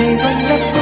情分一半